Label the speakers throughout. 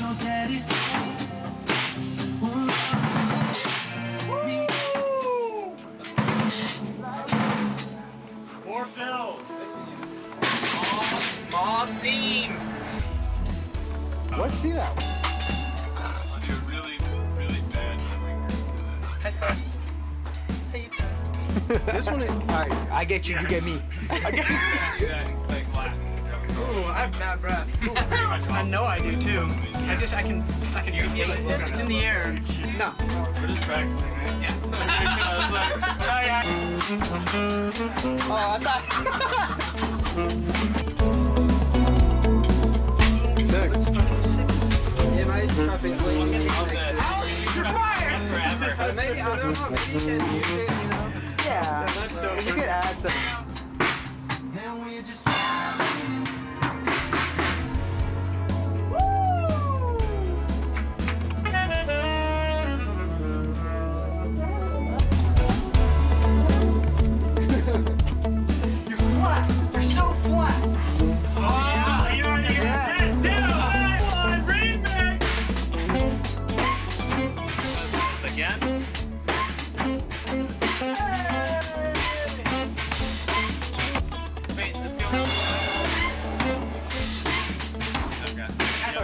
Speaker 1: your daddy say? More fills.
Speaker 2: More steam.
Speaker 3: Let's see that. I'll
Speaker 4: do a really, really bad
Speaker 1: Hi, you
Speaker 3: doing? This one, is, all right, I get you, you get me. I get, Yeah,
Speaker 2: like Latin. Ooh, I
Speaker 1: have bad breath. I know I do too. I just I can I can feel it. It's, it's in the air. no.
Speaker 4: We're just practicing, man.
Speaker 1: Yeah.
Speaker 4: I was like, oh,
Speaker 1: yeah.
Speaker 3: Oh, I thought. Sick.
Speaker 5: Am I perfectly You're
Speaker 2: fired! Forever.
Speaker 5: Maybe I don't know. Maybe you can use it. You know.
Speaker 3: Yeah. That's so You could add some.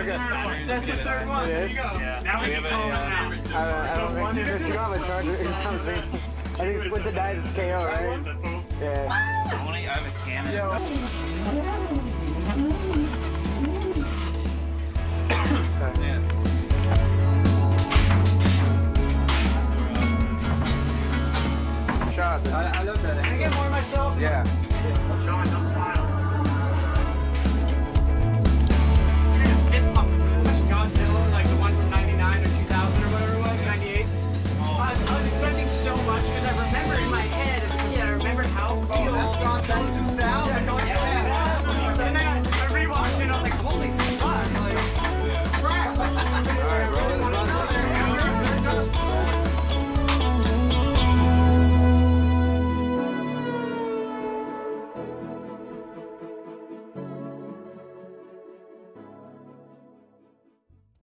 Speaker 2: That's the third one. There you
Speaker 1: go. Yeah. Now we, we can call that average. Uh, I don't, I don't so one is a charger. I think split the nine is KO, right?
Speaker 3: Yeah.
Speaker 2: Only I have a cannon. Yo.
Speaker 3: I,
Speaker 5: I love that. Can I get more
Speaker 1: myself? Yeah.